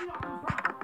Yeah.